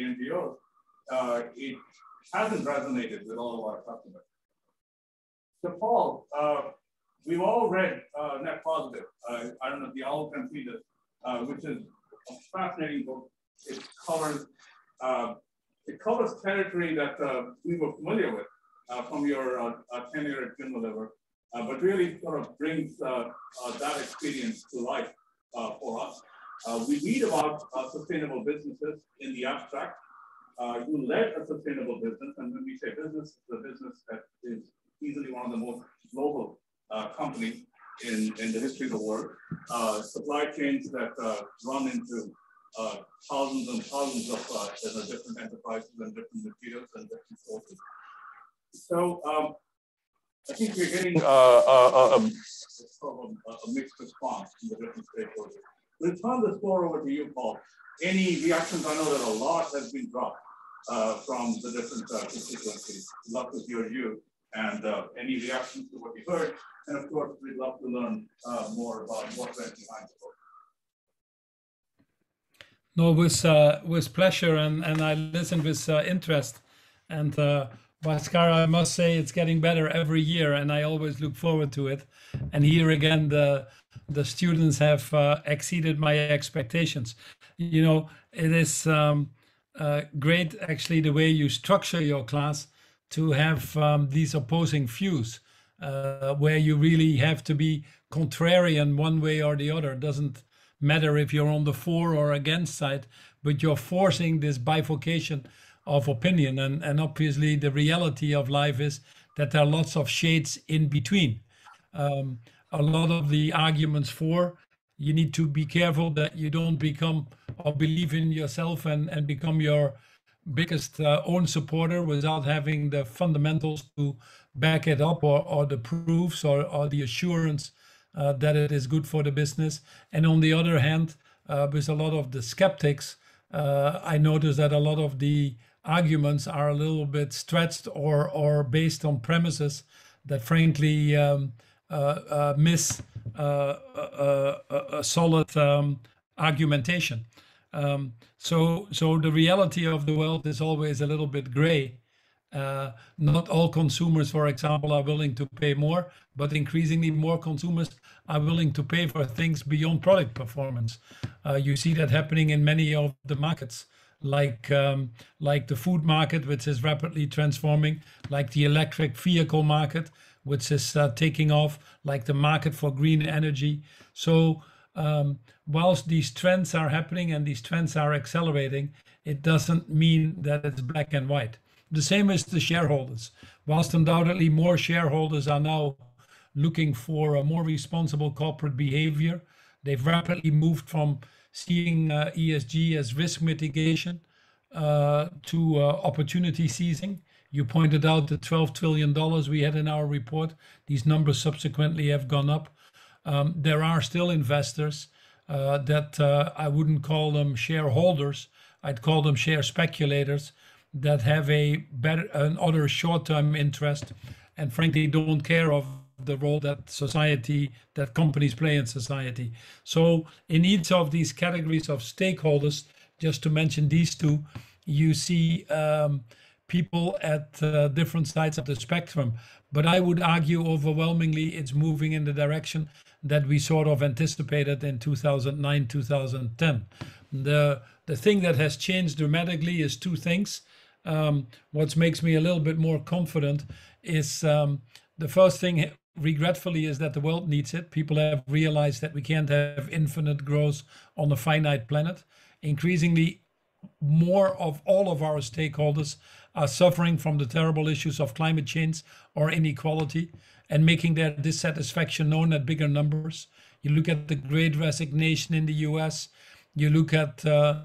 NGOs, uh, it hasn't resonated with all of our customers. So Paul, uh, we've all read uh, Net Positive. Uh, I don't know if you all can see this, which is a fascinating book. It covers uh, it covers territory that uh, we were familiar with from your tenure at Unilever, but really sort of brings that experience to life for us. We read about sustainable businesses in the abstract. you led a sustainable business, and when we say business, the business that is easily one of the most global uh, companies in, in the history of the world. Uh, supply chains that uh, run into uh, thousands and thousands of uh, different enterprises and different materials and different sources. So um, I think we're getting uh, a, a, a, mixed response from the different stakeholders. We'll turn the floor over to you, Paul. Any reactions? I know that a lot has been dropped uh, from the different uh, constituencies. Love to hear you and uh, any reactions to what you heard. And of course, we'd love to learn uh, more about what went behind the book. No, with uh, with pleasure, and and I listened with uh, interest. And uh, Bhaskar, I must say, it's getting better every year, and I always look forward to it. And here again, the the students have uh, exceeded my expectations. You know, it is um, uh, great actually the way you structure your class to have um, these opposing views uh, where you really have to be contrarian one way or the other. It doesn't matter if you're on the for or against side, but you're forcing this bifurcation of opinion. And, and obviously, the reality of life is that there are lots of shades in between. Um, a lot of the arguments for you need to be careful that you don't become or believe in yourself and, and become your biggest uh, own supporter without having the fundamentals to back it up or, or the proofs or, or the assurance uh, that it is good for the business. And on the other hand, uh, with a lot of the skeptics, uh, I notice that a lot of the arguments are a little bit stretched or, or based on premises that frankly um, uh, uh, miss a, a, solid um, argumentation. Um, so, so the reality of the world is always a little bit gray. Uh, not all consumers, for example, are willing to pay more, but increasingly more consumers are willing to pay for things beyond product performance. Uh, you see that happening in many of the markets, like um, like the food market, which is rapidly transforming, like the electric vehicle market, which is uh, taking off, like the market for green energy. So um, whilst these trends are happening and these trends are accelerating, it doesn't mean that it's black and white. The same as the shareholders. Whilst undoubtedly more shareholders are now looking for a more responsible corporate behavior, they've rapidly moved from seeing uh, ESG as risk mitigation uh, to uh, opportunity seizing. You pointed out the $12 trillion we had in our report. These numbers subsequently have gone up. Um, there are still investors uh, that uh, I wouldn't call them shareholders. I'd call them share speculators that have a better another short-term interest, and frankly don't care of the role that society that companies play in society. So in each of these categories of stakeholders, just to mention these two, you see um, people at uh, different sides of the spectrum. But I would argue overwhelmingly it's moving in the direction that we sort of anticipated in 2009, 2010. The, the thing that has changed dramatically is two things. Um, what makes me a little bit more confident is um, the first thing, regretfully, is that the world needs it. People have realized that we can't have infinite growth on a finite planet. Increasingly, more of all of our stakeholders are suffering from the terrible issues of climate change or inequality and making their dissatisfaction known at bigger numbers. You look at the great resignation in the US, you look at uh,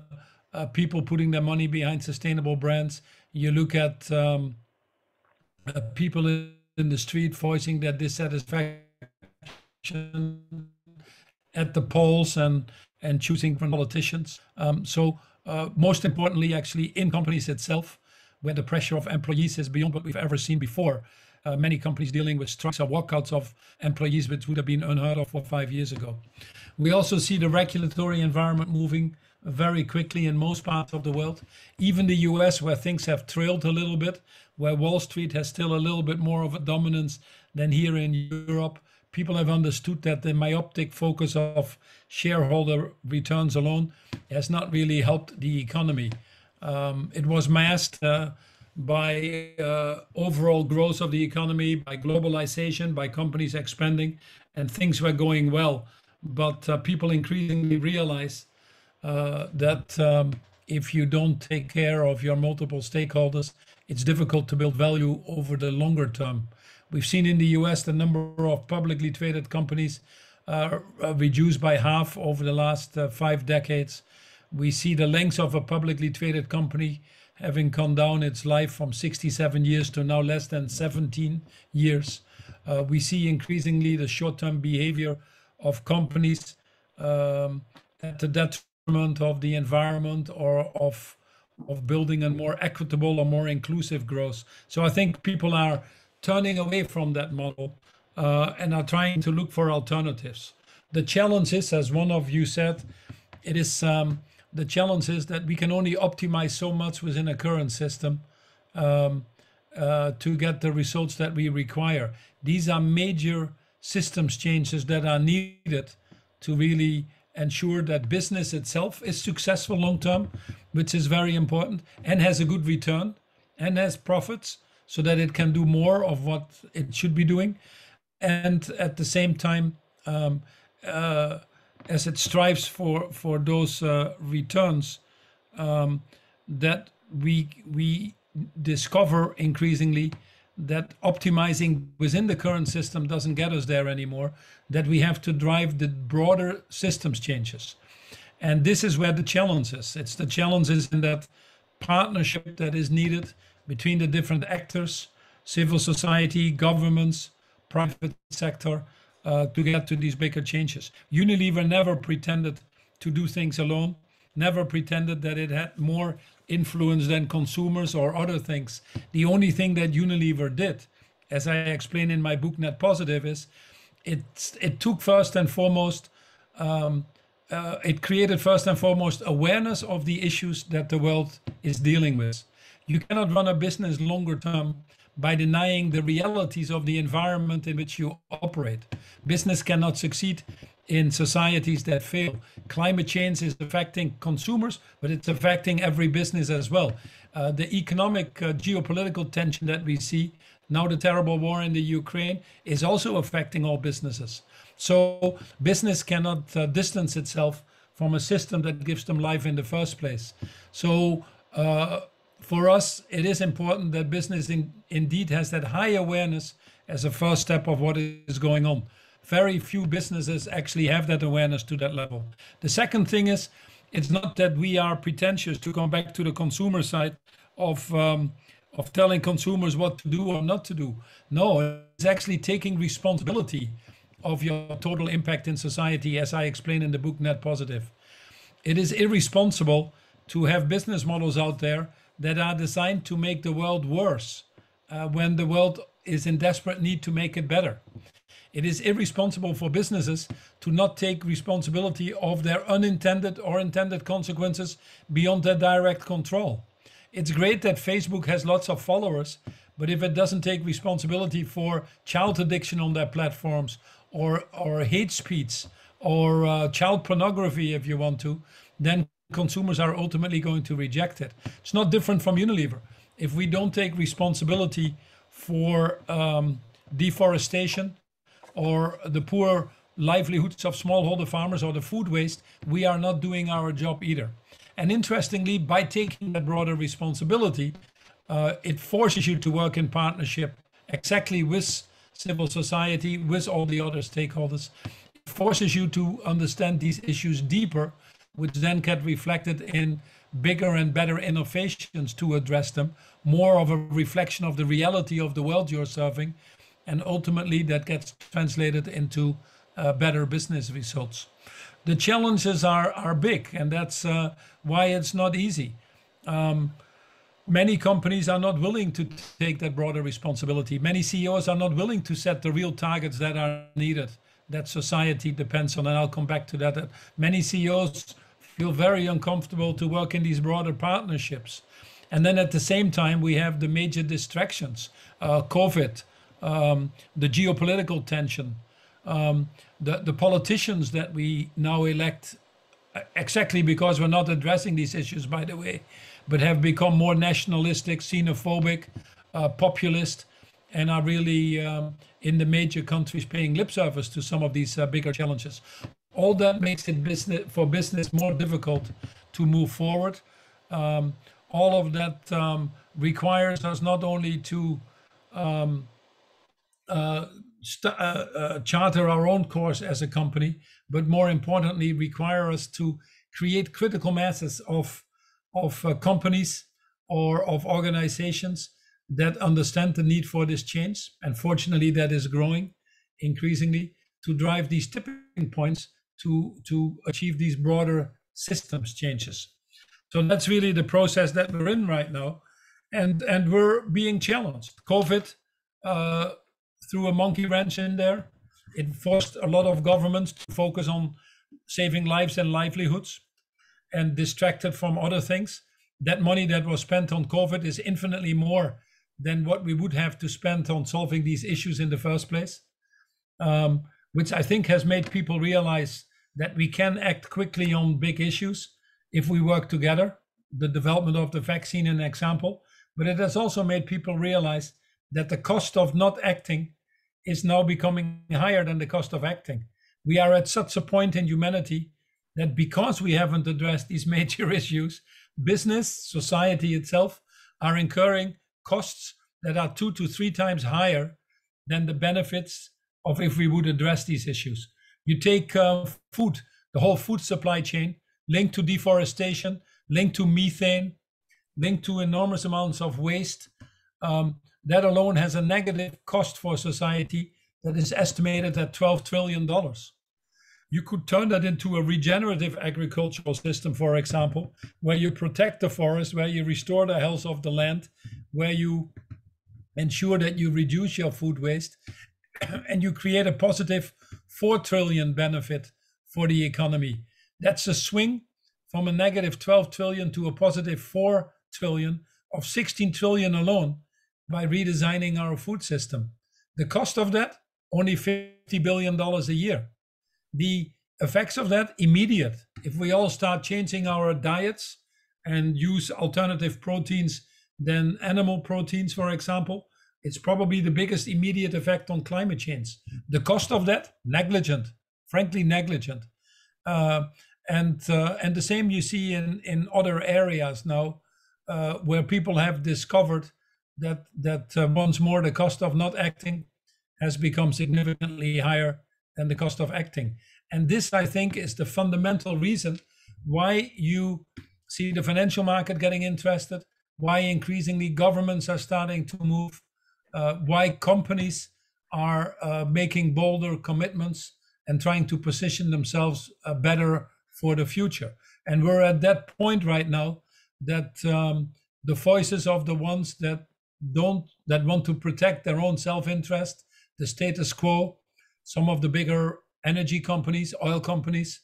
uh, people putting their money behind sustainable brands, you look at um, uh, people in the street voicing their dissatisfaction at the polls and, and choosing from politicians. Um, so, uh, most importantly, actually, in companies itself, where the pressure of employees is beyond what we've ever seen before uh, many companies dealing with strikes or walkouts of employees, which would have been unheard of four five years ago. We also see the regulatory environment moving very quickly in most parts of the world. Even the US, where things have trailed a little bit, where Wall Street has still a little bit more of a dominance than here in Europe, people have understood that the myopic focus of shareholder returns alone has not really helped the economy. Um, it was masked uh, by uh, overall growth of the economy, by globalization, by companies expanding, and things were going well. But uh, people increasingly realize uh, that um, if you don't take care of your multiple stakeholders, it's difficult to build value over the longer term. We've seen in the US the number of publicly traded companies uh, reduced by half over the last uh, five decades. We see the length of a publicly traded company having come down its life from 67 years to now less than 17 years. Uh, we see increasingly the short-term behavior of companies um, at the of the environment or of of building a more equitable or more inclusive growth. So I think people are turning away from that model uh, and are trying to look for alternatives. The challenge is, as one of you said, it is um, the challenge is that we can only optimize so much within a current system um, uh, to get the results that we require. These are major systems changes that are needed to really ensure that business itself is successful long term, which is very important, and has a good return and has profits so that it can do more of what it should be doing. And at the same time, um, uh, as it strives for, for those uh, returns, um, that we, we discover increasingly that optimizing within the current system doesn't get us there anymore, that we have to drive the broader systems changes. And this is where the challenge is. It's the challenge is in that partnership that is needed between the different actors, civil society, governments, private sector, uh, to get to these bigger changes. Unilever never pretended to do things alone, never pretended that it had more influence than consumers or other things. The only thing that Unilever did, as I explain in my book Net Positive, is it, it took first and foremost, um, uh, it created first and foremost awareness of the issues that the world is dealing with. You cannot run a business longer term by denying the realities of the environment in which you operate. Business cannot succeed in societies that fail. Climate change is affecting consumers, but it's affecting every business as well. Uh, the economic uh, geopolitical tension that we see, now the terrible war in the Ukraine, is also affecting all businesses. So business cannot uh, distance itself from a system that gives them life in the first place. So uh, for us, it is important that business in, indeed has that high awareness as a first step of what is going on. Very few businesses actually have that awareness to that level. The second thing is, it's not that we are pretentious to come back to the consumer side of um, of telling consumers what to do or not to do. No, it's actually taking responsibility of your total impact in society, as I explain in the book Net Positive. It is irresponsible to have business models out there that are designed to make the world worse uh, when the world is in desperate need to make it better. It is irresponsible for businesses to not take responsibility of their unintended or intended consequences beyond their direct control. It's great that Facebook has lots of followers, but if it doesn't take responsibility for child addiction on their platforms or, or hate speech or uh, child pornography, if you want to, then consumers are ultimately going to reject it. It's not different from Unilever. If we don't take responsibility for um, deforestation or the poor livelihoods of smallholder farmers or the food waste, we are not doing our job either. And interestingly, by taking that broader responsibility, uh, it forces you to work in partnership exactly with civil society, with all the other stakeholders. It forces you to understand these issues deeper which then get reflected in bigger and better innovations to address them, more of a reflection of the reality of the world you're serving, and ultimately that gets translated into uh, better business results. The challenges are, are big, and that's uh, why it's not easy. Um, many companies are not willing to take that broader responsibility. Many CEOs are not willing to set the real targets that are needed that society depends on. And I'll come back to that. Many CEOs feel very uncomfortable to work in these broader partnerships. And then at the same time, we have the major distractions uh, COVID, um, the geopolitical tension, um, the, the politicians that we now elect, exactly because we're not addressing these issues, by the way, but have become more nationalistic, xenophobic, uh, populist, and are really um, in the major countries paying lip service to some of these uh, bigger challenges. All that makes it business for business more difficult to move forward. Um, all of that um, requires us not only to um, uh, st- uh, uh, charter our own course as a company, but more importantly, require us to create critical masses of of uh, companies or of organizations that understand the need for this change. And fortunately, that is growing increasingly to drive these tipping points to to achieve these broader systems changes. So that's really the process that we're in right now, and and we're being challenged. COVID uh, threw a monkey wrench in there. It forced a lot of governments to focus on saving lives and livelihoods, and distracted from other things. That money that was spent on COVID is infinitely more than what we would have to spend on solving these issues in the first place, um, which I think has made people realize that we can act quickly on big issues if we work together. The development of the vaccine, an example, but it has also made people realize that the cost of not acting is now becoming higher than the cost of acting. We are at such a point in humanity that because we haven't addressed these major issues, business, society itself are incurring costs that are two to three times higher than the benefits of if we would address these issues. You take uh, food, the whole food supply chain, linked to deforestation, linked to methane, linked to enormous amounts of waste. Um, that alone has a negative cost for society that is estimated at $12 trillion. You could turn that into a regenerative agricultural system, for example, where you protect the forest, where you restore the health of the land, where you ensure that you reduce your food waste, and you create a positive 4 trillion benefit for the economy. That's a swing from a negative 12 trillion to a positive 4 trillion of 16 trillion alone by redesigning our food system. The cost of that, only $50 billion a year. The effects of that, immediate. If we all start changing our diets and use alternative proteins than animal proteins, for example, it's probably the biggest immediate effect on climate change. The cost of that, negligent, frankly, negligent. Uh, and uh, and the same you see in in other areas now uh, where people have discovered that that uh, once more the cost of not acting has become significantly higher than the cost of acting and this i think is the fundamental reason why you see the financial market getting interested why increasingly governments are starting to move uh, why companies are uh, making bolder commitments and trying to position themselves uh, better for the future. And we're at that point right now that um, the voices of the ones that don't that want to protect their own self-interest, the status quo, some of the bigger energy companies, oil companies,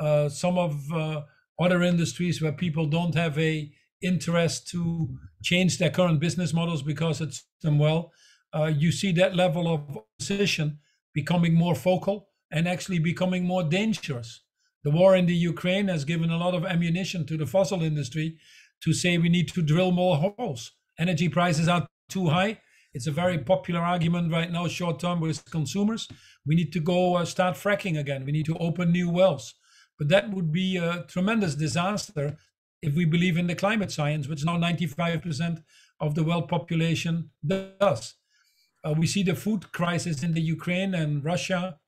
uh, some of uh, other industries where people don't have a interest to change their current business models because it's them well. Uh, you see that level of opposition becoming more focal and actually becoming more dangerous. The war in the Ukraine has given a lot of ammunition to the fossil industry to say we need to drill more holes. Energy prices are too high. It's a very popular argument right now, short term, with consumers. We need to go uh, start fracking again. We need to open new wells. But that would be a tremendous disaster if we believe in the climate science, which now 95% of the world population does. Uh, we see the food crisis in the Ukraine and Russia,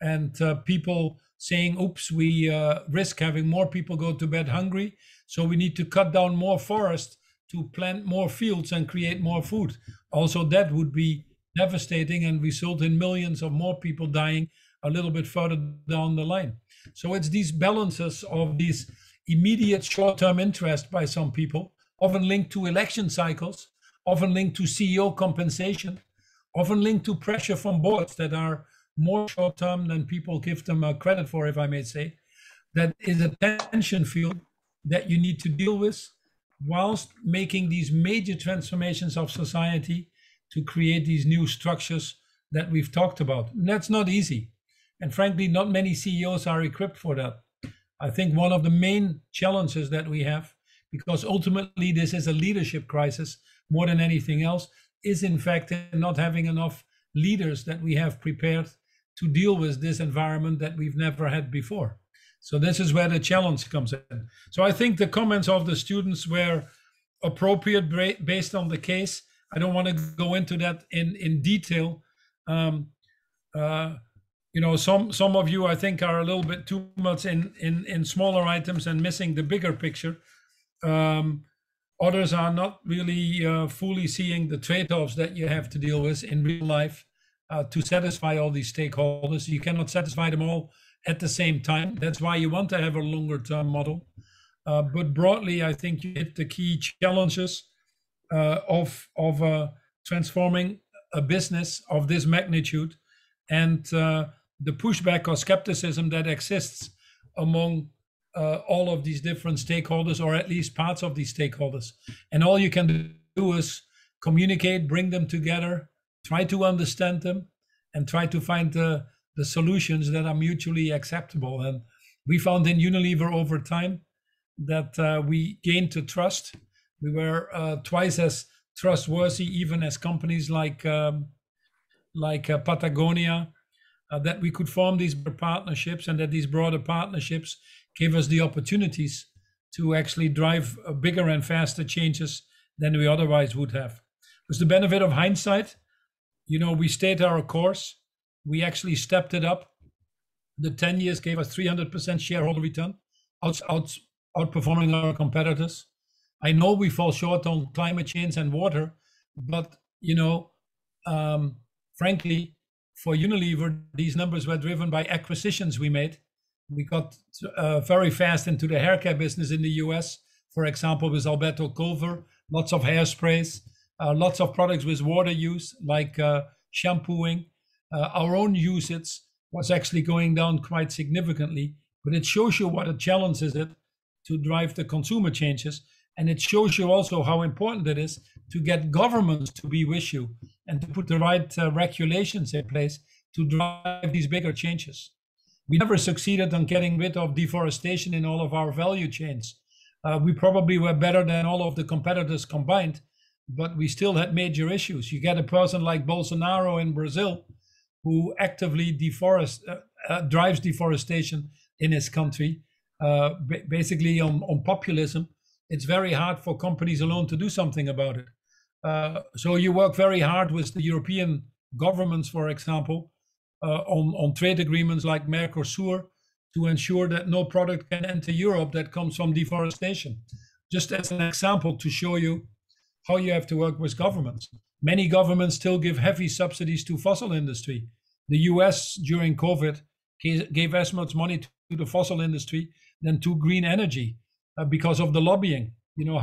and uh, people saying, oops, we uh, risk having more people go to bed hungry. So we need to cut down more forest to plant more fields and create more food. Also, that would be devastating and result in millions of more people dying a little bit further down the line. So it's these balances of these immediate short-term interest by some people, often linked to election cycles, often linked to CEO compensation, often linked to pressure from boards that are more short term than people give them uh, credit for, if I may say. that is a tension field that you need to deal with whilst making these major transformations of society to create these new structures that we've talked about. And that's not easy. And frankly, not many CEOs are equipped for that. I think one of the main challenges that we have, because ultimately this is a leadership crisis more than anything else, is in fact not having enough leaders that we have prepared to deal with this environment that we've never had before. So this is where the challenge comes in. So I think the comments of the students were appropriate based on the case. I don't want to go into that in in detail. Um, uh, you know, some some of you I think are a little bit too much in in in smaller items and missing the bigger picture. Um, others are not really uh, fully seeing the trade-offs that you have to deal with in real life uh, to satisfy all these stakeholders. You cannot satisfy them all at the same time. That's why you want to have a longer term model. Uh, but broadly, I think you hit the key challenges uh, of of uh, transforming a business of this magnitude, and uh, the pushback or skepticism that exists among uh, all of these different stakeholders, or at least parts of these stakeholders. And all you can do is communicate, bring them together, try to understand them, and try to find the the solutions that are mutually acceptable. And we found in Unilever over time that uh, we gained to trust. We were uh, twice as trustworthy, even as companies like um, like uh, Patagonia, uh, that we could form these partnerships, and that these broader partnerships gave us the opportunities to actually drive uh, bigger and faster changes than we otherwise would have. With the benefit of hindsight, you know, we stayed our course we actually stepped it up. The 10 years gave us 300% shareholder return, out, out, outperforming our competitors. I know we fall short on climate change and water, but you know, um, frankly, for Unilever, these numbers were driven by acquisitions we made. We got uh, very fast into the hair care business in the US, for example, with Alberto Culver, lots of hairsprays, uh, lots of products with water use, like uh, shampooing our own usage was actually going down quite significantly. But it shows you what a challenge is it to drive the consumer changes. And it shows you also how important it is to get governments to be with you and to put the right uh, regulations in place to drive these bigger changes. We never succeeded on getting rid of deforestation in all of our value chains. Uh, we probably were better than all of the competitors combined, but we still had major issues. You get a person like Bolsonaro in Brazil, who actively deforest, uh, uh, drives deforestation in his country, uh, basically on, on populism, it's very hard for companies alone to do something about it. Uh, so you work very hard with the European governments, for example, uh, on, on trade agreements like Mercosur to ensure that no product can enter Europe that comes from deforestation. Just as an example to show you how you have to work with governments. Many governments still give heavy subsidies to fossil industry. The US during COVID gave as much money to the fossil industry than to green energy uh, because of the lobbying. You know,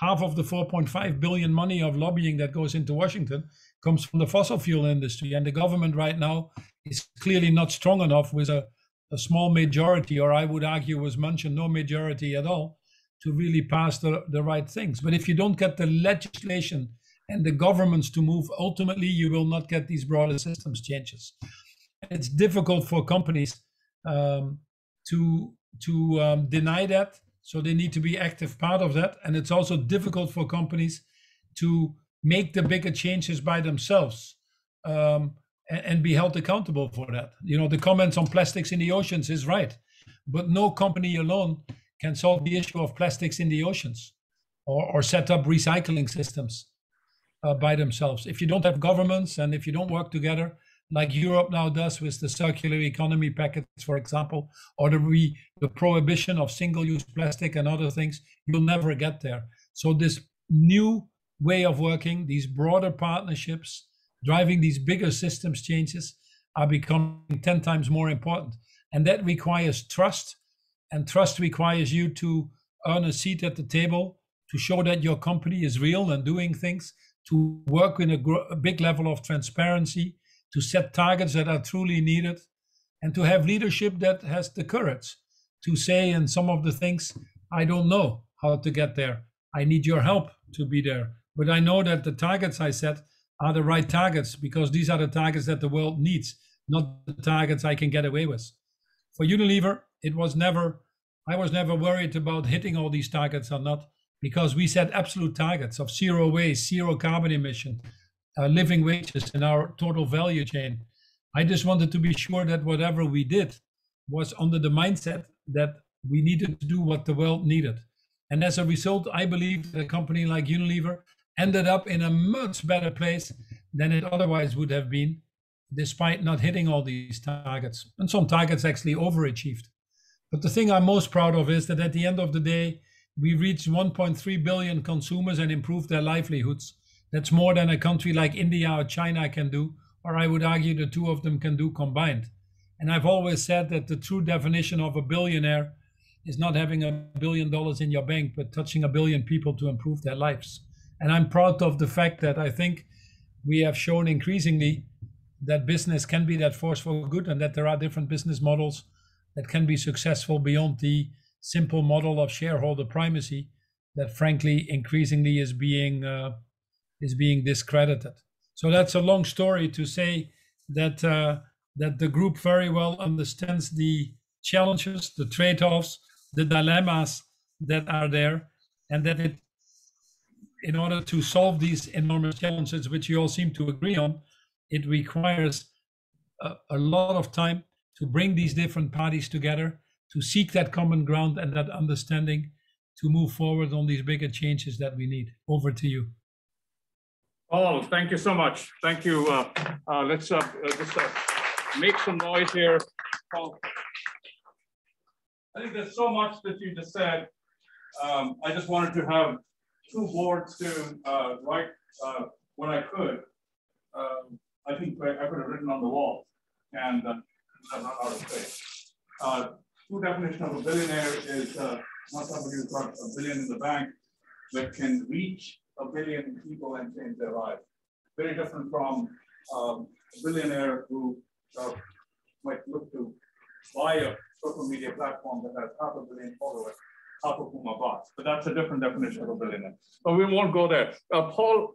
half of the 4.5 billion money of lobbying that goes into Washington comes from the fossil fuel industry. And the government right now is clearly not strong enough with a, a small majority, or I would argue was mentioned no majority at all, to really pass the, the right things. But if you don't get the legislation and the governments to move, ultimately you will not get these broader systems changes. It's difficult for companies um, to to um, deny that, so they need to be active part of that, and it's also difficult for companies to make the bigger changes by themselves um, and, and be held accountable for that. You know, the comments on plastics in the oceans is right, but no company alone can solve the issue of plastics in the oceans or, or set up recycling systems uh, by themselves. If you don't have governments and if you don't work together, like Europe now does with the circular economy package, for example, or the, re, the prohibition of single-use plastic and other things, you'll never get there. So this new way of working, these broader partnerships, driving these bigger systems changes are becoming 10 times more important. And that requires trust. And trust requires you to earn a seat at the table to show that your company is real and doing things to work in a, a big level of transparency, to set targets that are truly needed, and to have leadership that has the courage to say in some of the things I don't know how to get there. I need your help to be there. But I know that the targets I set are the right targets because these are the targets that the world needs, not the targets I can get away with. For Unilever, it was never, I was never worried about hitting all these targets or not because we set absolute targets of zero waste, zero carbon emission, uh, living wages in our total value chain. I just wanted to be sure that whatever we did was under the mindset that we needed to do what the world needed. And as a result, I believe that a company like Unilever ended up in a much better place than it otherwise would have been, despite not hitting all these targets. And some targets actually overachieved. But the thing I'm most proud of is that at the end of the day, we reached 1.3 billion consumers and improved their livelihoods. That's more than a country like India or China can do, or I would argue the two of them can do combined. And I've always said that the true definition of a billionaire is not having a billion dollars in your bank, but touching a billion people to improve their lives. And I'm proud of the fact that I think we have shown increasingly that business can be that force for good and that there are different business models that can be successful beyond the simple model of shareholder primacy that frankly increasingly is being uh, is being discredited. So that's a long story to say that uh, that the group very well understands the challenges, the trade-offs, the dilemmas that are there, and that it, in order to solve these enormous challenges, which you all seem to agree on, it requires a, a lot of time to bring these different parties together, to seek that common ground and that understanding, to move forward on these bigger changes that we need. Over to you. Oh, thank you so much. Thank you. Uh, uh, let's uh, uh just uh, make some noise here. Paul. I think there's so much that you just said. Um, I just wanted to have two boards to uh, write uh, what I could. Um, I think I, could have written on the wall, and uh, I'm not out of space. Two definition of a billionaire is uh, not somebody who's got a billion in the bank, but can reach a billion people and change their lives. Very different from um, a billionaire who uh, might look to buy a social media platform that has half a billion followers, half of whom are bots. But that's a different definition of a billionaire. But we won't go there. Uh, Paul,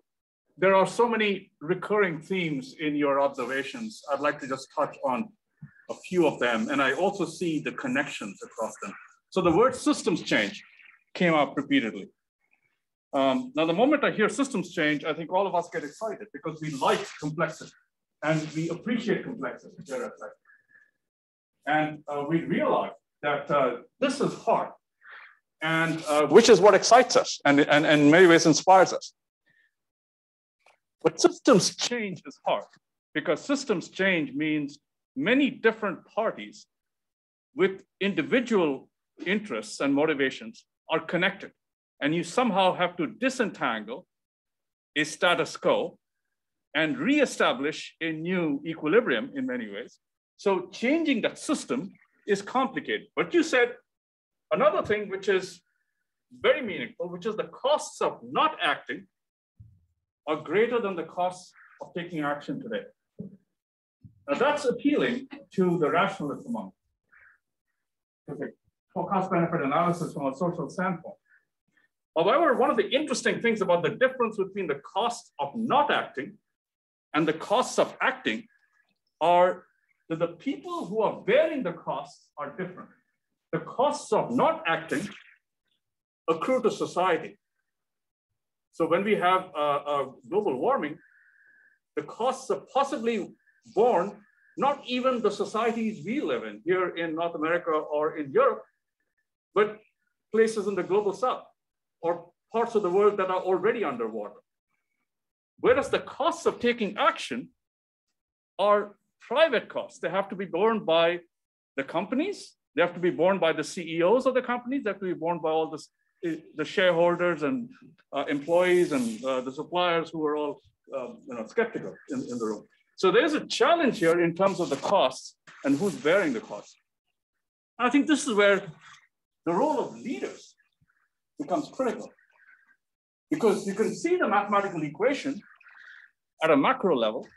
there are so many recurring themes in your observations. I'd like to just touch on a few of them. And I also see the connections across them. So the word systems change came up repeatedly. Um, now, the moment I hear systems change, I think all of us get excited because we like complexity and we appreciate complexity and uh, we realize that uh, this is hard, and uh, which is what excites us and, and, and in many ways inspires us. But systems change is hard because systems change means many different parties with individual interests and motivations are connected. And you somehow have to disentangle a status quo and reestablish a new equilibrium in many ways so changing that system is complicated. But you said another thing which is very meaningful, which is the costs of not acting are greater than the costs of taking action today. Now that's appealing to the rationalist among us. For cost benefit analysis from a social standpoint. However, one of the interesting things about the difference between the costs of not acting and the costs of acting are that the people who are bearing the costs are different. The costs of not acting accrue to society. So when we have uh, uh, global warming, the costs are possibly borne not even the societies we live in here in North America or in Europe, but places in the global south or parts of the world that are already underwater. Whereas the costs of taking action are private costs. They have to be borne by the companies. They have to be borne by the CEOs of the companies. They have to be borne by all the, the shareholders and uh, employees and uh, the suppliers who are all um, you know, skeptical in, in the room. So there's a challenge here in terms of the costs and who's bearing the costs. I think this is where the role of leaders becomes critical because you can see the mathematical equation at a macro level,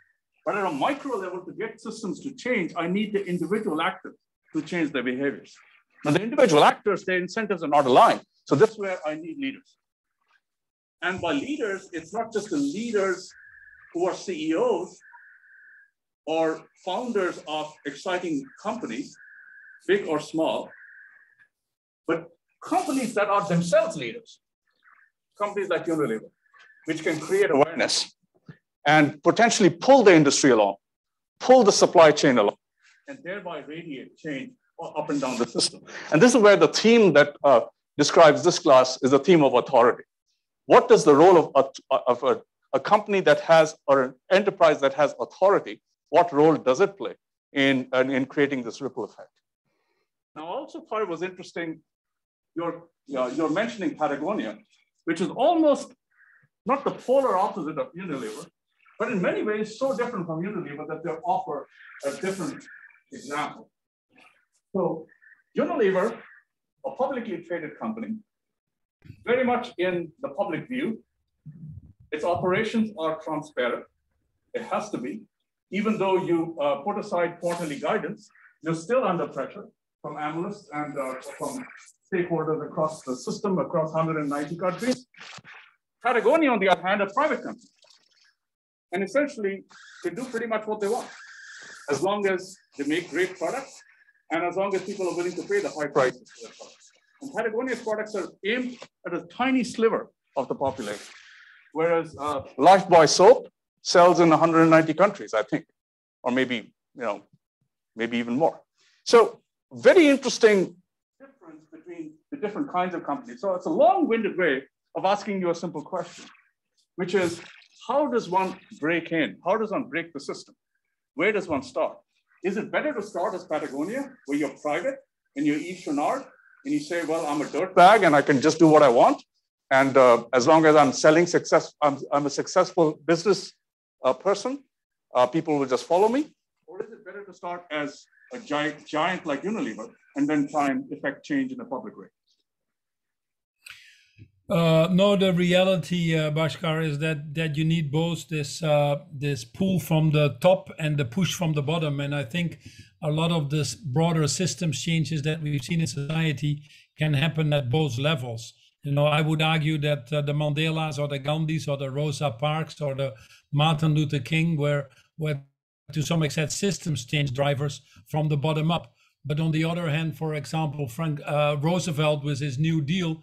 but at a micro level, to get systems to change, I need the individual actors to change their behaviors. Now, the individual actors, their incentives are not aligned. So this is where I need leaders. And by leaders, it's not just the leaders who are CEOs or founders of exciting companies, big or small, but companies that are themselves leaders. Companies like Unilever, which can create awareness and potentially pull the industry along, pull the supply chain along, and thereby radiate change up and down the system. And this is where the theme that uh, describes this class is the theme of authority. What does the role of, of a, a company that has, or an enterprise that has authority, what role does it play in, uh, in creating this ripple effect? Now, I also thought it was interesting, you're, you're mentioning Patagonia, which is almost not the polar opposite of Unilever, but in many ways so different from Unilever that they offer a different example. So Unilever, a publicly traded company, very much in the public view. Its operations are transparent. It has to be. Even though you uh, put aside quarterly guidance, you're still under pressure from analysts and uh, from stakeholders across the system, across 190 countries. Patagonia, on the other hand, a private company. And essentially, they do pretty much what they want, as long as they make great products and as long as people are willing to pay the high prices for their products. And Patagonia's products are aimed at a tiny sliver of the population, whereas uh, Lifebuoy soap sells in 190 countries, I think, or maybe you know, maybe even more. So very interesting difference between the different kinds of companies. So it's a long-winded way of asking you a simple question, which is how does one break in? How does one break the system? Where does one start? Is it better to start as Patagonia, where you're private and you're Yvon Chouinard, and you say, well, I'm a dirt bag and I can just do what I want. And uh, as long as I'm selling success, I'm, I'm a successful business uh, person, uh, people will just follow me. Or is it better to start as a giant, giant like Unilever and then try and effect change in a public way? Uh, no, the reality, uh, Bhaskar, is that that you need both this uh, this pull from the top and the push from the bottom. And I think a lot of this broader systems changes that we've seen in society can happen at both levels. You know, I would argue that uh, the Mandelas or the Gandhis or the Rosa Parks or the Martin Luther King were were to some extent systems change drivers from the bottom up. But on the other hand, for example, Frank uh, Roosevelt with his New Deal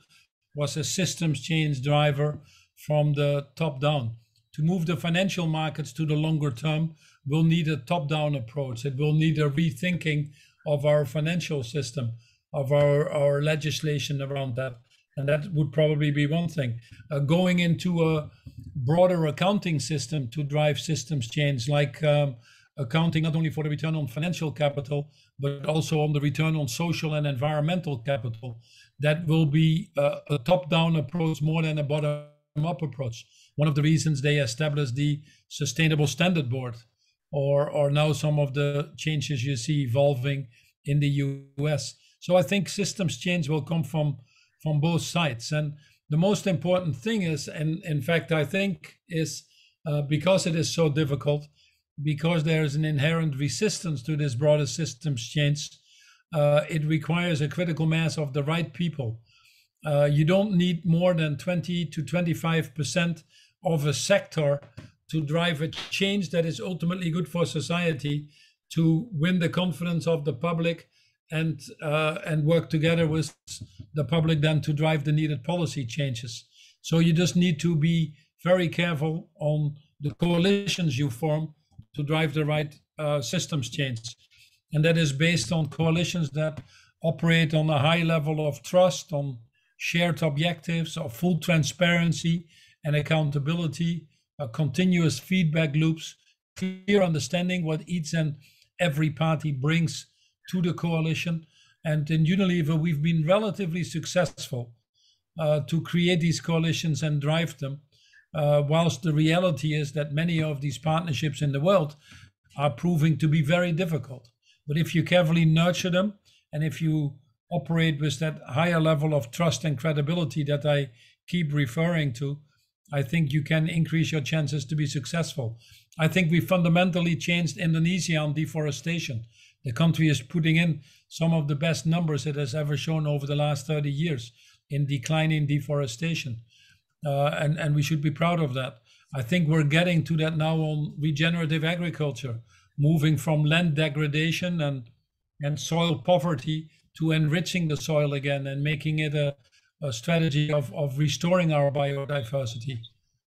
was a systems change driver from the top down. To move the financial markets to the longer term, we'll need a top down approach. It will need a rethinking of our financial system, of our, our legislation around that. And that would probably be one thing. Uh, going into a broader accounting system to drive systems change, like um, accounting not only for the return on financial capital, but also on the return on social and environmental capital that will be a, a top-down approach more than a bottom-up approach. One of the reasons they established the Sustainable Standard Board, or or now some of the changes you see evolving in the U.S. So I think systems change will come from from both sides, and the most important thing is, and in fact, I think is uh, because it is so difficult, because there is an inherent resistance to this broader systems change uh, it requires a critical mass of the right people. Uh, you don't need more than 20 to 25% of a sector to drive a change that is ultimately good for society to win the confidence of the public and uh, and work together with the public then to drive the needed policy changes. So you just need to be very careful on the coalitions you form to drive the right uh, systems change and that is based on coalitions that operate on a high level of trust, on shared objectives, of full transparency and accountability, uh, continuous feedback loops, clear understanding what each and every party brings to the coalition. And in Unilever, we've been relatively successful uh, to create these coalitions and drive them. Uh, whilst the reality is that many of these partnerships in the world are proving to be very difficult. But if you carefully nurture them and if you operate with that higher level of trust and credibility that I keep referring to, I think you can increase your chances to be successful. I think we fundamentally changed Indonesia on deforestation. The country is putting in some of the best numbers it has ever shown over the last 30 years in declining deforestation. Uh, and, and we should be proud of that. I think we're getting to that now on regenerative agriculture, moving from land degradation and, and soil poverty to enriching the soil again and making it a, a strategy of, of restoring our biodiversity.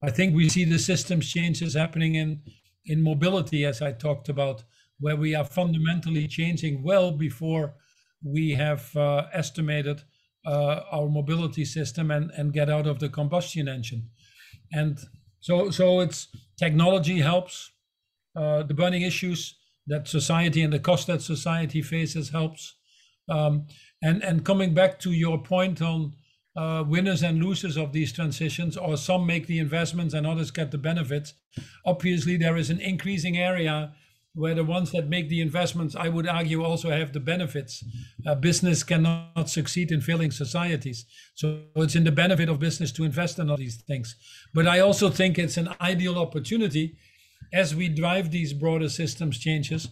I think we see the systems changes happening in, in mobility, as I talked about, where we are fundamentally changing well before we have uh, estimated uh, our mobility system and, and get out of the combustion engine. And so, so it's technology helps, uh, the burning issues that society and the cost that society faces helps. Um, and, and coming back to your point on uh, winners and losers of these transitions, or some make the investments and others get the benefits. Obviously, there is an increasing area where the ones that make the investments, I would argue, also have the benefits. Uh, business cannot succeed in failing societies. So it's in the benefit of business to invest in all these things. But I also think it's an ideal opportunity as we drive these broader systems changes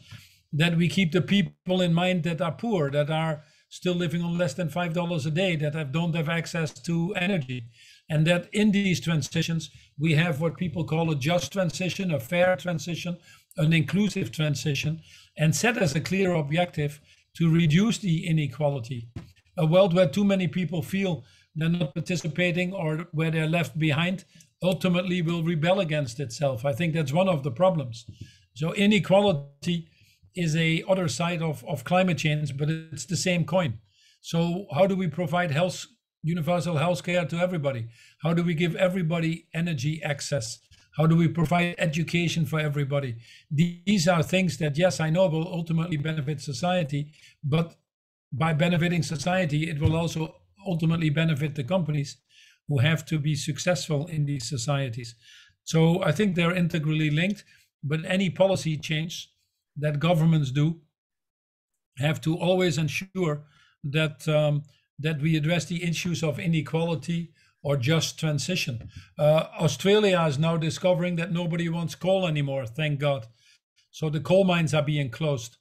that we keep the people in mind that are poor, that are still living on less than $5 a day, that have, don't have access to energy. And that in these transitions, we have what people call a just transition, a fair transition, an inclusive transition, and set as a clear objective to reduce the inequality. A world where too many people feel they're not participating or where they're left behind ultimately will rebel against itself. I think that's one of the problems. So inequality is a other side of, of climate change, but it's the same coin. So how do we provide health, universal health care to everybody? How do we give everybody energy access? How do we provide education for everybody? These are things that, yes, I know will ultimately benefit society, but by benefiting society, it will also ultimately benefit the companies who have to be successful in these societies. So I think they're integrally linked, but any policy change that governments do have to always ensure that um, that we address the issues of inequality or just transition. Uh, Australia is now discovering that nobody wants coal anymore, thank God. So the coal mines are being closed,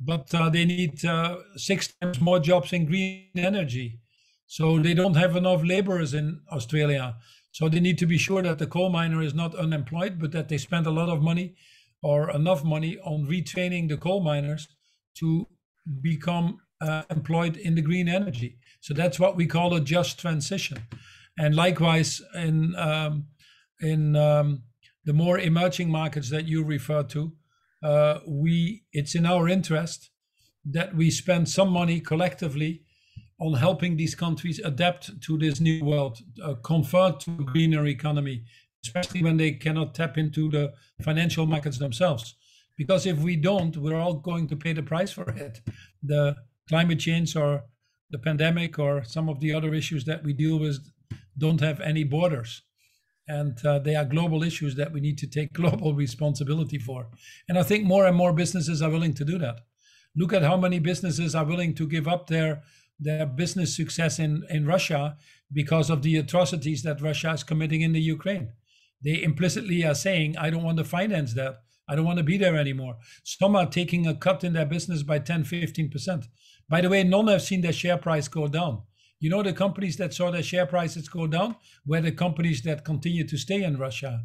but uh, they need uh, six times more jobs in green energy. So they don't have enough laborers in Australia. So they need to be sure that the coal miner is not unemployed, but that they spend a lot of money or enough money on retraining the coal miners to become uh, employed in the green energy. So that's what we call a just transition. And likewise, in um, in um, the more emerging markets that you refer to, uh, we it's in our interest that we spend some money collectively on helping these countries adapt to this new world, uh, convert to a greener economy, especially when they cannot tap into the financial markets themselves. Because if we don't, we're all going to pay the price for it. The climate change or the pandemic or some of the other issues that we deal with don't have any borders. And uh, they are global issues that we need to take global responsibility for. And I think more and more businesses are willing to do that. Look at how many businesses are willing to give up their, their business success in, in Russia because of the atrocities that Russia is committing in the Ukraine they implicitly are saying, I don't want to finance that. I don't want to be there anymore. Some are taking a cut in their business by 10, 15%. By the way, none have seen their share price go down. You know, the companies that saw their share prices go down? Were the companies that continued to stay in Russia,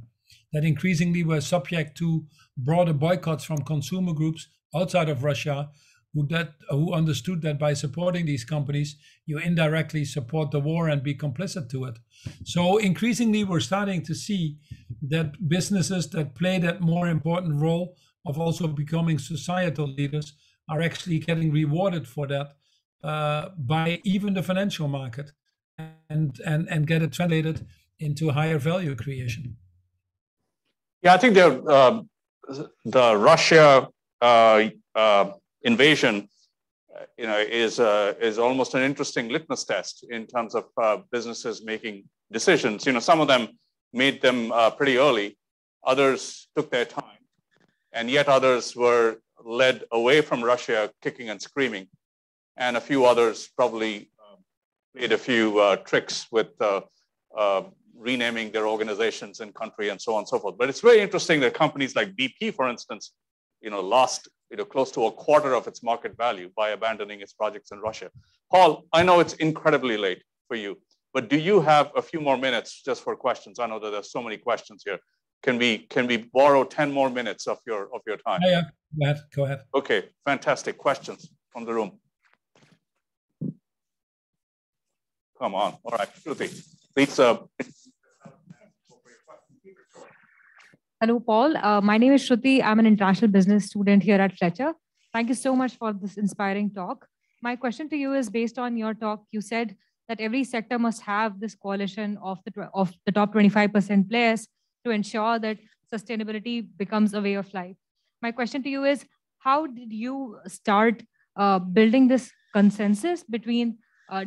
that increasingly were subject to broader boycotts from consumer groups outside of Russia who that who understood that by supporting these companies you indirectly support the war and be complicit to it? So increasingly we're starting to see that businesses that play that more important role of also becoming societal leaders are actually getting rewarded for that uh, by even the financial market and and and get it translated into higher value creation. Yeah i think the uh, the russia uh, uh invasion, uh, you know, is uh, is almost an interesting litmus test in terms of businesses making decisions. You know, some of them made them pretty early, others took their time, and yet others were led away from Russia, kicking and screaming, and a few others probably uh, made a few uh, tricks with renaming their organizations and country and so on and so forth. But it's very interesting that companies like BP, for instance, you know, lost you know, close to a quarter of its market value by abandoning its projects in Russia. Paul, I know it's incredibly late for you, but do you have a few more minutes just for questions? I know that there's so many questions here. Can we can we borrow 10 more minutes of your of your time? Yeah, yeah. Go ahead. Go ahead. Okay, fantastic. Questions from the room. Come on. All right, Shruti. Please uh, Hello, Paul. Uh, my name is Shruti. I'm an international business student here at Fletcher. Thank you so much for this inspiring talk. My question to you is based on your talk. You said that every sector must have this coalition of the, of the top 25% players to ensure that sustainability becomes a way of life. My question to you is, how did you start uh, building this consensus between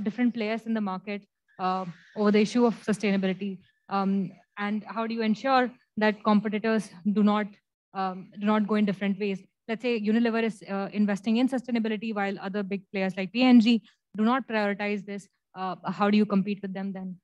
different players in the market uh, over the issue of sustainability? Um, and how do you ensure that competitors do not um, do not go in different ways. Let's say Unilever is uh, investing in sustainability while other big players like P&G do not prioritize this. Uh, how do you compete with them then?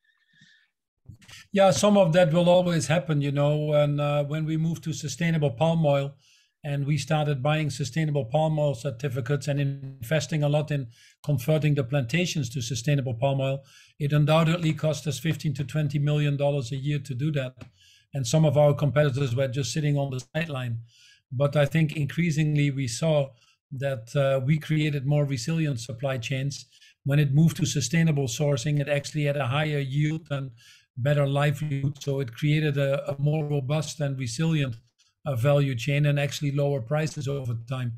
Yeah, some of that will always happen, you know. And uh, when we move to sustainable palm oil, and we started buying sustainable palm oil certificates and investing a lot in converting the plantations to sustainable palm oil, it undoubtedly cost us 15 to 20 million dollars a year to do that and some of our competitors were just sitting on the sideline. But I think increasingly we saw that uh, we created more resilient supply chains. When it moved to sustainable sourcing, it actually had a higher yield and better livelihood. So it created a, a more robust and resilient uh, value chain and actually lower prices over time.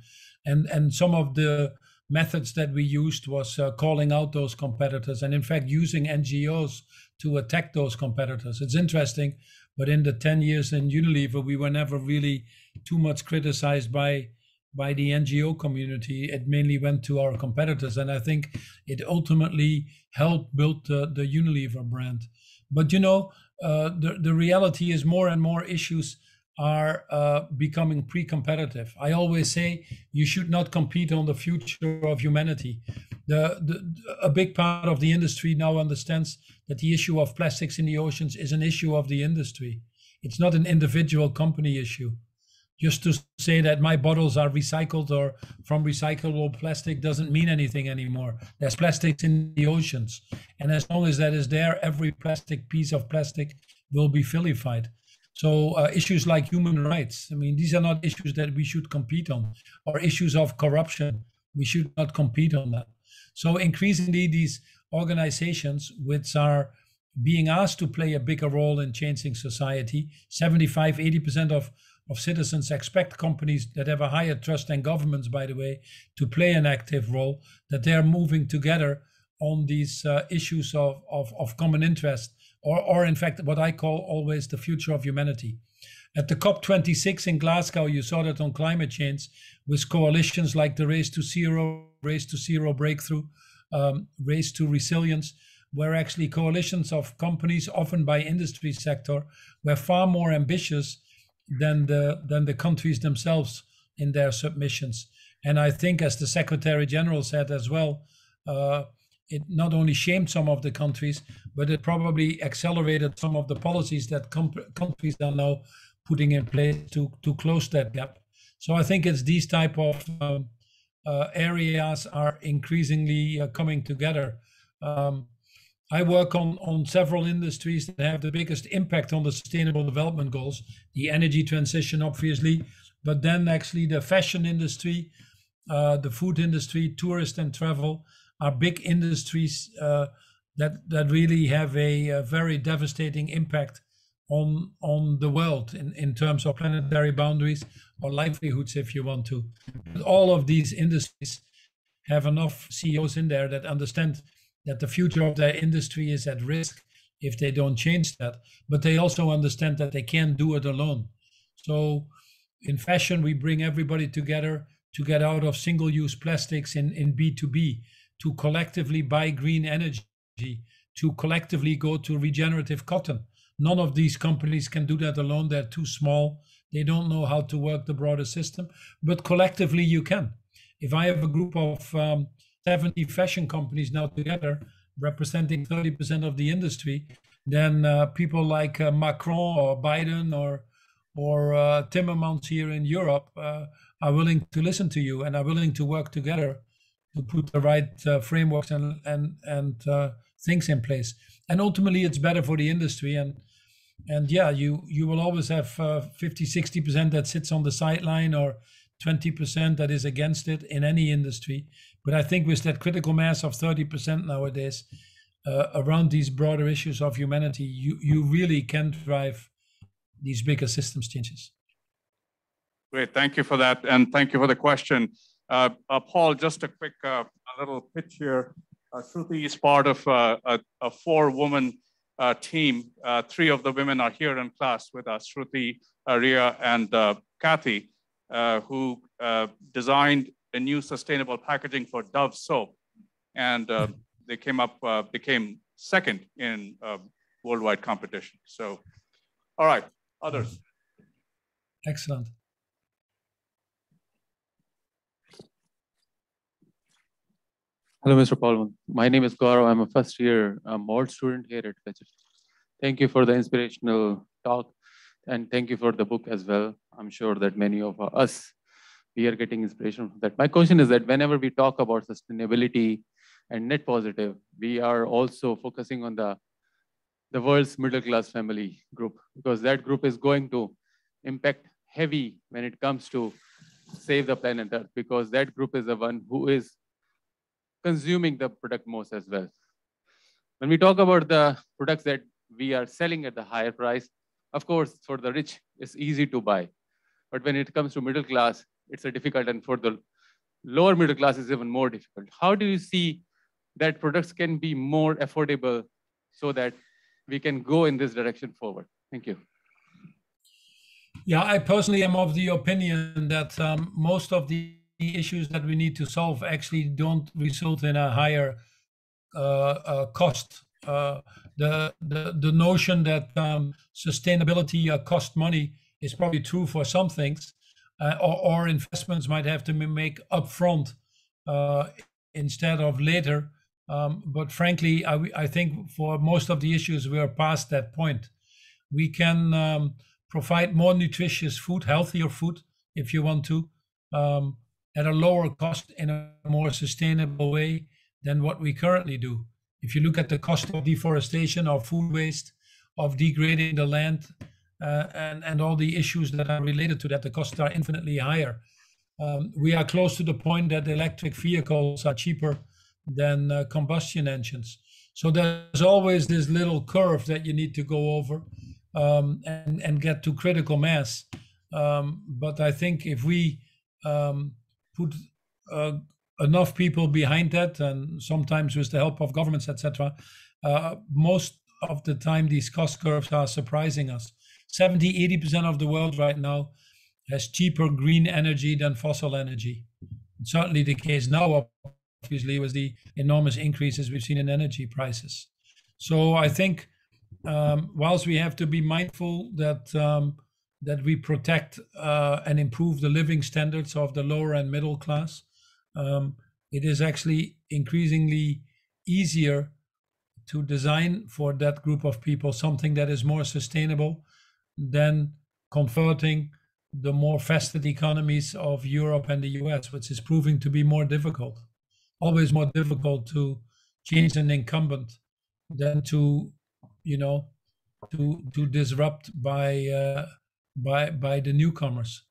And and some of the methods that we used was uh, calling out those competitors and in fact using NGOs to attack those competitors. It's interesting but in the 10 years in Unilever, we were never really too much criticized by by the NGO community. It mainly went to our competitors, and I think it ultimately helped build the, the Unilever brand. But you know, uh, the the reality is more and more issues are uh, becoming pre-competitive. I always say you should not compete on the future of humanity. The, the, a big part of the industry now understands that the issue of plastics in the oceans is an issue of the industry. It's not an individual company issue. Just to say that my bottles are recycled or from recyclable plastic doesn't mean anything anymore. There's plastics in the oceans. And as long as that is there, every plastic piece of plastic will be vilified. So uh, issues like human rights, I mean, these are not issues that we should compete on, or issues of corruption. We should not compete on that. So increasingly, these organizations, which are being asked to play a bigger role in changing society, 75, 80% of, of citizens expect companies that have a higher trust than governments, by the way, to play an active role, that they're moving together on these uh, issues of, of, of common interest or, or in fact, what I call always the future of humanity. At the COP26 in Glasgow, you saw that on climate change with coalitions like the Race to Zero, Race to Zero Breakthrough, um, Race to Resilience, where actually coalitions of companies, often by industry sector, were far more ambitious than the than the countries themselves in their submissions. And I think, as the Secretary General said as well, uh, it not only shamed some of the countries, but it probably accelerated some of the policies that countries are now putting in place to, to close that gap. So I think it's these type of um, uh, areas are increasingly uh, coming together. Um, I work on, on several industries that have the biggest impact on the sustainable development goals, the energy transition, obviously, but then actually the fashion industry, uh, the food industry, tourist and travel, are big industries uh, that that really have a, a, very devastating impact on on the world in, in terms of planetary boundaries or livelihoods, if you want to. But all of these industries have enough CEOs in there that understand that the future of their industry is at risk if they don't change that. But they also understand that they can't do it alone. So in fashion, we bring everybody together to get out of single-use plastics in, in B2B to collectively buy green energy, to collectively go to regenerative cotton. None of these companies can do that alone. They're too small. They don't know how to work the broader system. But collectively, you can. If I have a group of um, 70 fashion companies now together, representing 30% of the industry, then uh, people like uh, Macron or Biden or or uh, Timmermans here in Europe uh, are willing to listen to you and are willing to work together to put the right uh, frameworks and and and uh, things in place. And ultimately, it's better for the industry. And and yeah, you you will always have uh, 50, 60 percent that sits on the sideline or 20 percent that is against it in any industry. But I think with that critical mass of 30 percent nowadays. Uh, around these broader issues of humanity, you, you really can drive these bigger systems changes. Great, thank you for that, and thank you for the question. Uh, uh, Paul, just a quick uh, a little pitch here. Uh, Shruti is part of uh, a, a four-woman uh, team. three of the women are here in class with us, Shruti, Ria, and Kathy, who designed a new sustainable packaging for Dove soap. And they came up, became second in worldwide competition. So, all right, others. Excellent. Hello, Mr. Paul. My name is Gaurav. I'm a first year um, MALD student here at Fletcher. Thank you for the inspirational talk and thank you for the book as well. I'm sure that many of us, we are getting inspiration from that. My question is that whenever we talk about sustainability and net positive, we are also focusing on the, the world's middle class family group because that group is going to impact heavy when it comes to save the planet Earth because that group is the one who is consuming the product most as well. When we talk about the products that we are selling at the higher price, of course, for the rich, it's easy to buy. But when it comes to middle class, it's a difficult, and for the lower middle class, is even more difficult. How do you see that products can be more affordable so that we can go in this direction forward? Thank you. Yeah, I personally am of the opinion that um, most of the issues that we need to solve actually don't result in a higher uh, uh, cost. Uh, the, the the notion that um, sustainability uh, cost money is probably true for some things, uh, or, or, investments might have to be made upfront uh, instead of later. Um, but frankly, I, I think for most of the issues we are past that point. We can um, provide more nutritious food, healthier food, if you want to. Um, at a lower cost in a more sustainable way than what we currently do. If you look at the cost of deforestation, of food waste, of degrading the land, uh, and, and all the issues that are related to that, the costs are infinitely higher. Um, we are close to the point that electric vehicles are cheaper than uh, combustion engines. So there's always this little curve that you need to go over um, and, and get to critical mass. Um, but I think if we um, put uh, enough people behind that, and sometimes with the help of governments, etc., uh, most of the time these cost curves are surprising us. 70, 80% of the world right now has cheaper green energy than fossil energy. It's certainly the case now, obviously, with the enormous increases we've seen in energy prices. So I think um, whilst we have to be mindful that um, that we protect uh, and improve the living standards of the lower and middle class. Um, it is actually increasingly easier to design for that group of people something that is more sustainable than converting the more vested economies of Europe and the US, which is proving to be more difficult. Always more difficult to change an incumbent than to, you know, to to disrupt by uh, by by the newcomers.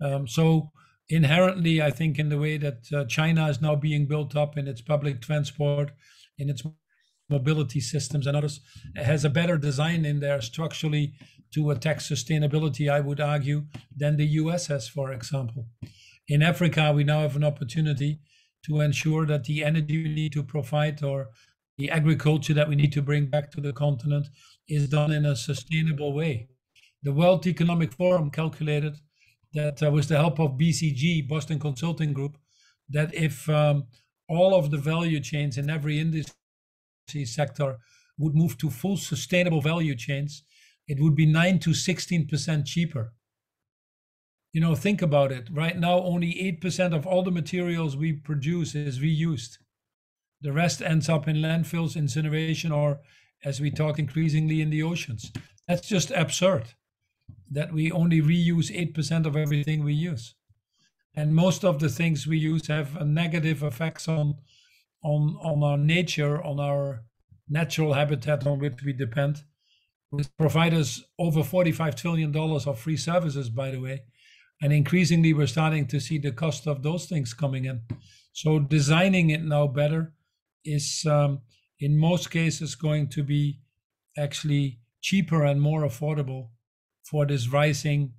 Um, so inherently, I think in the way that uh, China is now being built up in its public transport, in its mobility systems and others, has a better design in there structurally to attack sustainability, I would argue, than the US has, for example. In Africa, we now have an opportunity to ensure that the energy we need to provide or the agriculture that we need to bring back to the continent is done in a sustainable way. The World Economic Forum calculated that uh, with the help of BCG, Boston Consulting Group, that if um, all of the value chains in every industry sector would move to full sustainable value chains, it would be 9 to 16% cheaper. You know, think about it. Right now, only 8% of all the materials we produce is reused. The rest ends up in landfills, incineration, or as we talk increasingly in the oceans. That's just absurd. That we only reuse 8% of everything we use. And most of the things we use have a negative effects on, on, on our nature, on our natural habitat on which we depend. We provide us over $45 trillion of free services, by the way. And increasingly, we're starting to see the cost of those things coming in. So designing it now better is, um, in most cases, going to be actually cheaper and more affordable for this rising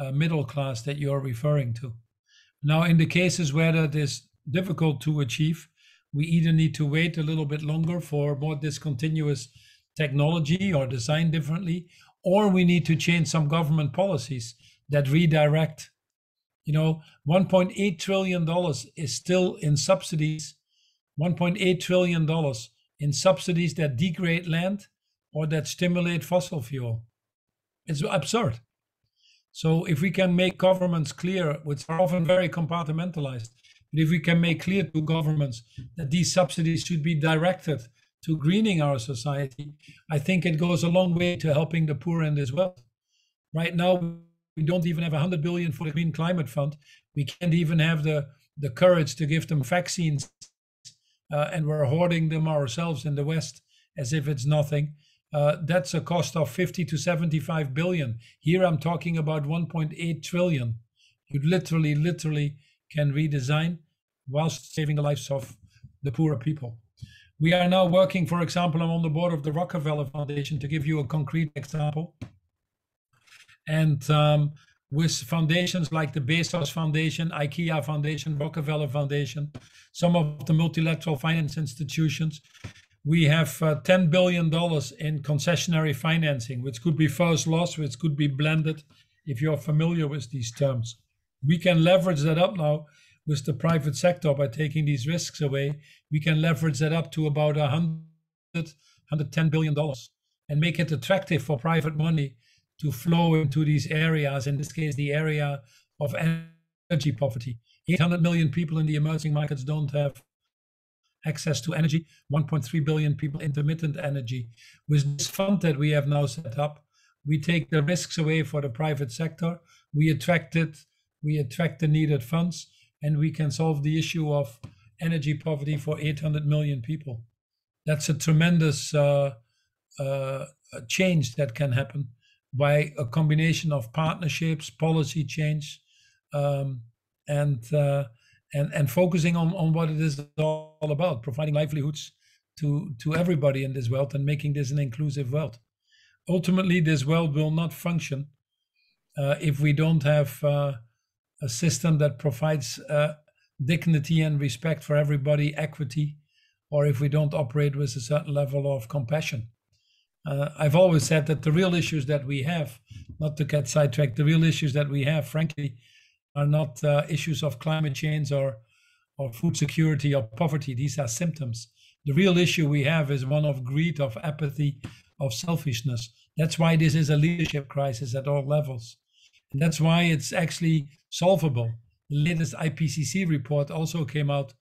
uh, middle class that you're referring to. Now, in the cases where that is difficult to achieve, we either need to wait a little bit longer for more discontinuous technology or design differently, or we need to change some government policies that redirect. You know, $1.8 trillion is still in subsidies, $1.8 trillion in subsidies that degrade land or that stimulate fossil fuel. It's absurd. So if we can make governments clear, which are often very compartmentalized, but if we can make clear to governments that these subsidies should be directed to greening our society, I think it goes a long way to helping the poor in as well. Right now, we don't even have 100 billion for the Green Climate Fund. We can't even have the, the courage to give them vaccines, uh, and we're hoarding them ourselves in the West as if it's nothing. Uh, that's a cost of 50 to 75 billion. Here I'm talking about 1.8 trillion. You literally, literally can redesign whilst saving the lives of the poorer people. We are now working, for example, I'm on the board of the Rockefeller Foundation to give you a concrete example. And um, with foundations like the Bezos Foundation, IKEA Foundation, Rockefeller Foundation, some of the multilateral finance institutions, we have uh, $10 billion in concessionary financing, which could be first loss, which could be blended, if you're familiar with these terms. We can leverage that up now with the private sector by taking these risks away. We can leverage that up to about 100, 110 billion dollars and make it attractive for private money to flow into these areas. In this case, the area of energy poverty. 800 million people in the emerging markets don't have access to energy. 1.3 billion people intermittent energy. With this fund that we have now set up, we take the risks away for the private sector. We attract it we attract the needed funds, and we can solve the issue of energy poverty for 800 million people. That's a tremendous uh, uh, change that can happen by a combination of partnerships, policy change, um, and uh, and and focusing on, on what it is all about, providing livelihoods to to everybody in this world and making this an inclusive world. Ultimately, this world will not function uh, if we don't have uh, a system that provides uh, dignity and respect for everybody, equity, or if we don't operate with a certain level of compassion. Uh, I've always said that the real issues that we have, not to get sidetracked, the real issues that we have, frankly, are not uh, issues of climate change or, or food security or poverty. These are symptoms. The real issue we have is one of greed, of apathy, of selfishness. That's why this is a leadership crisis at all levels. And that's why it's actually solvable. The latest IPCC report also came out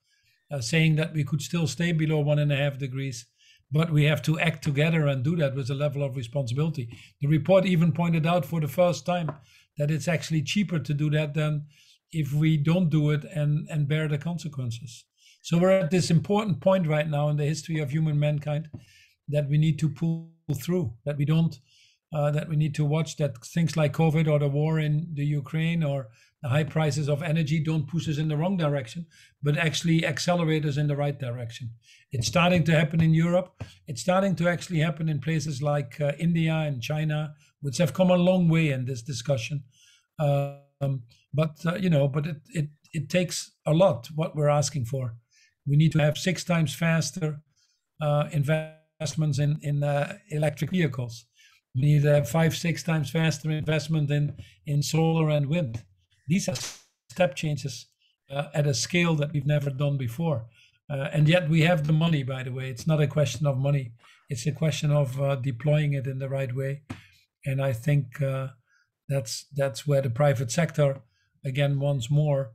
uh, saying that we could still stay below one and a half degrees, but we have to act together and do that with a level of responsibility. The report even pointed out for the first time that it's actually cheaper to do that than if we don't do it and, and bear the consequences. So we're at this important point right now in the history of human mankind that we need to pull through, that we don't uh, that we need to watch that things like COVID or the war in the Ukraine or the high prices of energy don't push us in the wrong direction, but actually accelerate us in the right direction. It's starting to happen in Europe. It's starting to actually happen in places like uh, India and China, which have come a long way in this discussion. Um, but uh, you know, but it, it it takes a lot what we're asking for. We need to have six times faster uh, investments in in uh, electric vehicles we need uh, five, six times faster investment in, in solar and wind. These are step changes uh, at a scale that we've never done before. Uh, and yet we have the money, by the way. It's not a question of money, it's a question of deploying it in the right way. And I think uh, that's, that's where the private sector, again, once more,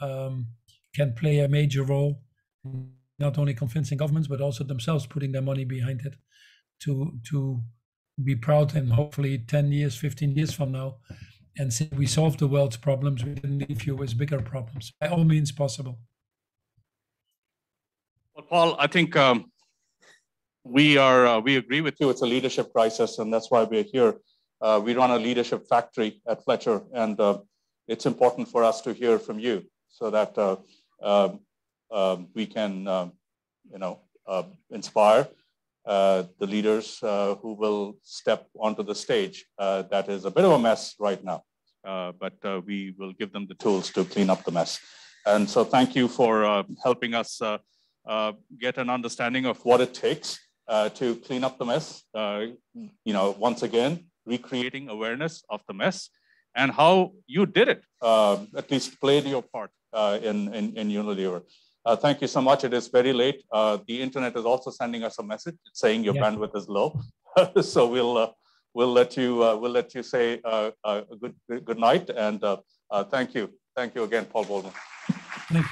um, can play a major role, not only convincing governments, but also themselves putting their money behind it to, to be proud and hopefully 10 years, 15 years from now, and say we solved the world's problems. We didn't leave you with bigger problems. By all means possible. Well, Paul, I think um, we are uh, we agree with you. It's a leadership crisis, and that's why we're here. Uh, we run a leadership factory at Fletcher, and uh, it's important for us to hear from you so that uh, um, um, we can, um, you know, uh, inspire uh, the leaders who will step onto the stage. that is a bit of a mess right now, but we will give them the tools to clean up the mess. And so, thank you for helping us get an understanding of what it takes to clean up the mess. Uh, you know, once again, recreating awareness of the mess and how you did it, uh, at least played your part in, in, in Unilever. Uh, thank you so much. It is very late. Uh, the internet is also sending us a message saying your bandwidth is low. so we'll uh, we'll let you we'll let you say a good good night and thank you. Thank you again, Paul you.